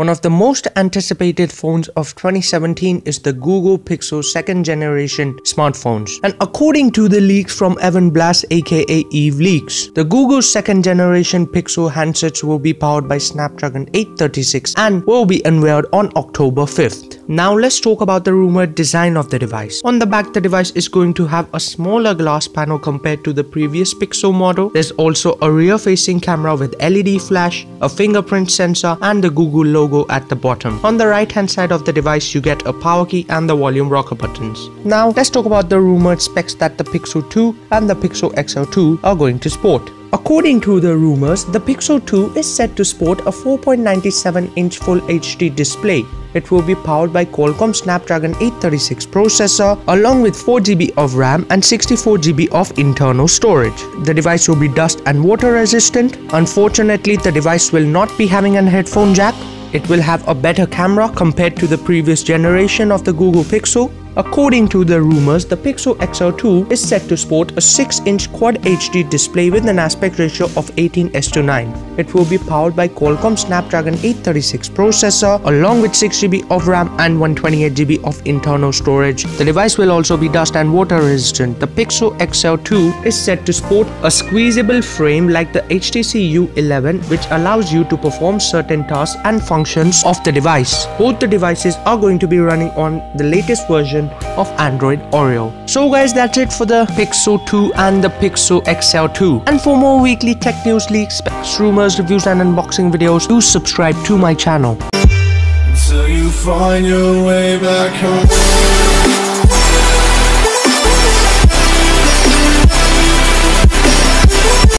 One of the most anticipated phones of 2017 is the Google Pixel second generation smartphones. And according to the leaks from Evan Blass aka evleaks, the Google second generation Pixel handsets will be powered by Snapdragon 836 and will be unveiled on October 5th. Now let's talk about the rumored design of the device. On the back the device is going to have a smaller glass panel compared to the previous Pixel model. There's also a rear facing camera with LED flash, a fingerprint sensor and the Google logo at the bottom. On the right hand side of the device you get a power key and the volume rocker buttons. Now let's talk about the rumored specs that the Pixel 2 and the Pixel XL2 are going to sport. According to the rumors, the Pixel 2 is set to sport a 4.97 inch Full HD display. It will be powered by Qualcomm Snapdragon 836 processor along with 4GB of RAM and 64GB of internal storage. The device will be dust and water resistant. Unfortunately, the device will not be having a headphone jack it will have a better camera compared to the previous generation of the Google Pixel According to the rumors, the Pixel XL2 is set to sport a 6-inch Quad HD display with an aspect ratio of 18s to 9. It will be powered by Qualcomm Snapdragon 836 processor along with 6GB of RAM and 128GB of internal storage. The device will also be dust and water resistant. The Pixel XL2 is set to sport a squeezable frame like the HTC U11 which allows you to perform certain tasks and functions of the device. Both the devices are going to be running on the latest version of Android Oreo. So guys that's it for the Pixel 2 and the Pixel XL2. And for more weekly tech news leaks, specs, rumors, reviews and unboxing videos, do subscribe to my channel.